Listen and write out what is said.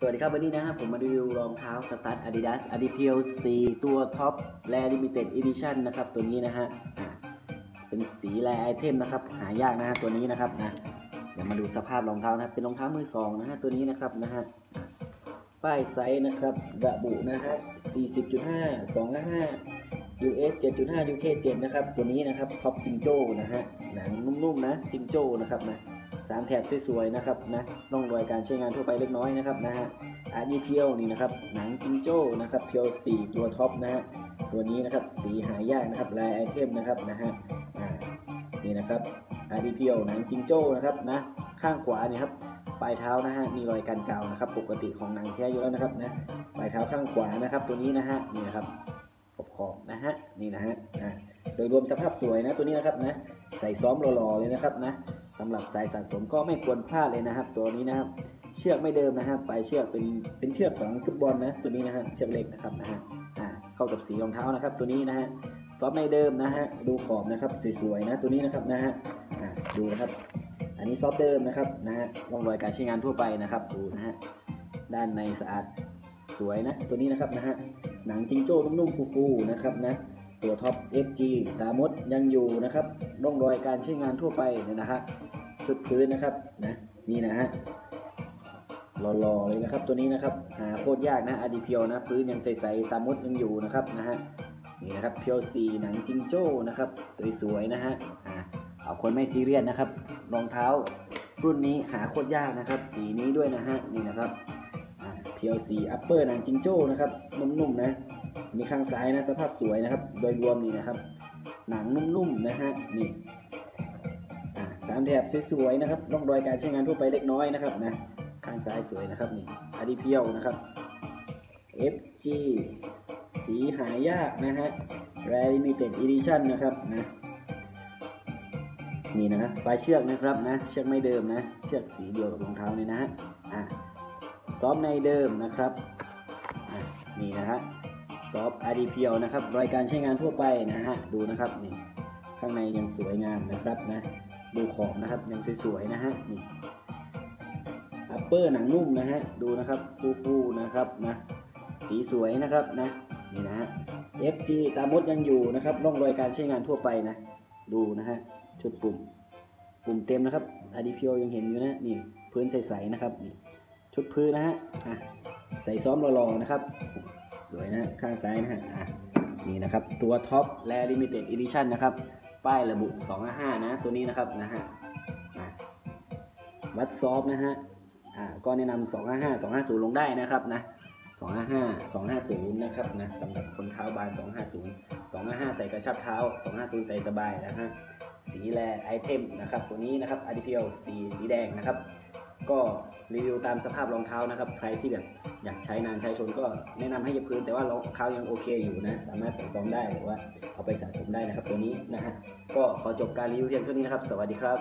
สวัสดีครับวันนี้นะครับผมมารีวิวรองเท้าสตาร์ท Adidas Adipel 4ตัวท็อปแ a ลิมิเต็ดอีดิชั่นนะครับตัวนี้นะฮะเป็นสี rare item นะครับหายากนะฮะตัวนี้นะครับนะเดี๋ยวมาดูสภาพรองเท้านะครับเป็นรองเท้ามือสองนะฮะตัวนี้นะครับนะฮะป้ายไซส์นะครับระบุนะฮะ40.5 255 US 7.5 UK 7นะครับตัวนี้นะครับท็อปจิงโจ้นะฮะหนังนุ่มๆนะจิงโจ้นะครับนะ สามแถบสวยๆนะครับนะร่องรอยการใช้งานทั่วไปเล็กน้อยนะครับนะฮะอาร์ดีเพียวนี่นะครับหนังจิงโจ้นะครับ pure สี่ตัวท็อปนะฮะตัวนี้นะครับสีหายากนะครับ rare item นะครับนะฮะอ่านี่นะครับอาร์ดีเพียวหนังจิงโจ้นะครับนะข้างขวาเนี่ยครับปลายเท้านะฮะมีรอยการเก่านะครับ ปกติของหนังแท้อยู่แล้วนะครับนะปลายเท้าข้างขวานะครับ ตัวนี้นะฮะนี่นะครับขอบขอบนะฮะนี่นะฮะอ่าโดยรวมสภาพสวยนะตัวนี้นะครับนะใส่ซ้อมหล่อๆเลยนะครับนะ สำหรับสายสะสมก็ไม่ควรพลาดเลยนะครับ ตัวนี้นะครับ เชือกไม่เดิมนะฮะปลายเชือกเป็นเป็นเชือกของฟุตบอลนะตัวนี้นะฮะเชือกเล็กนะครับนะฮะอ่าเข้ากับสีรองเท้านะครับ ตัวนี้นะฮะซอมไม่เดิมนะฮะดูขอบนะครับสวยๆนะตัวนี้นะครับนะฮะอ่าดูนะครับ อันนี้ซอฟเดิมนะครับนะฮะร่องรอยการใช้งานทั่วไปนะครับดูนะฮะด้านในสะอาดสวยนะตัวนี้นะครับนะฮะหนังจิงโจ้นุ่มๆฟูๆนะครับนะตัวท็อป FG ตามดยังอยู่นะครับร่องรอยการใช้งานทั่วไปเนี่ยนะฮะ ชุดพื้นนะครับนะนี่นะฮะหล่อๆเลยนะครับ ตัวนี้นะครับหาโคตรยากนะอดีเพียวนะ พื้นยังใสๆตามุดยังอยู่นะครับนะฮะนี่นะครับเพียวสีหนังจิงโจ้นะครับ สวยๆนะฮะอ่าเอาคนไม่ซีเรียสนะครับรองเท้ารุ่นนี้หาโคตรยากนะครับ สีนี้ด้วยนะฮะนี่นะครับเพียวสีอัปเปอร์หนังจิงโจ้นะครับนุ่มๆนะมีข้างซ้ายนะสภาพสวยนะครับ โดยรวมนี่นะครับ หนังนุ่มๆนะฮะนี่ สามแถบสวยๆนะครับร่องรอยการใช้งานทั่วไปเล็กน้อยนะครับนะข้างซ้ายสวยนะครับนี่อาดิเพียวนะครับ FG สีหายากนะฮะ Rare Limited Edition นะครับนะนี่นะปลายเชือกนะครับนะเชือกไม่เดิมนะ เชือกสีเดียวกับรองเท้าเลยนะฮะอะซอฟในเดิมนะครับอะนี่นะฮะซอฟอาดีเพียวนะครับรายการใช้งานทั่วไปนะฮะดูนะครับนี่ข้างในยังสวยงามนะครับนะ ดูขอบนะครับยังสวยๆนะฮะนี่อัปเปอร์หนังนุ่มนะฮะดูนะครับฟูๆนะครับนะสีสวยนะครับนะนี่นะฮะ FG ตามดยังอยู่นะครับร่องรอยการใช้งานทั่วไปนะ ดูนะฮะชุดปุ่ม ปุ่มเต็มนะครับอาดีเพียวยังเห็นอยู่นะนี่พื้นใสๆนะครับนี่ชุดพื้นนะฮะอะใส่ซ้อมรอๆนะครับสวยนะข้างซ้ายนะฮะอะนี่นะครับตัวท็อปและ Limited Edition นะครับ ป้ายระบุ25นะ ตัวนี้นะครับนะฮะวัดซอฟต์นะฮะอ่าก็แนะนำ255 250 ลงได้นะครับนะ255 250 นะครับนะสำหรับคนเท้าบาน 250 255 ใส่กระชับเท้า 250 ใส่สบายนะฮะสี rare item นะครับ ตัวนี้นะครับ Adipure สี่สีแดงนะครับ ก็รีวิวตามสภาพรองเท้านะครับ ใครที่แบบอยากใช้นานใช้ชนก็แนะนำให้เย็บพื้น แต่ว่ารองเท้ายังโอเคอยู่นะ สามารถใส่ซ้อมได้หรือว่าเอาไปสะสมได้นะครับตัวนี้นะฮะก็ขอจบการรีวิวเพียงเท่านี้นะครับ สวัสดีครับ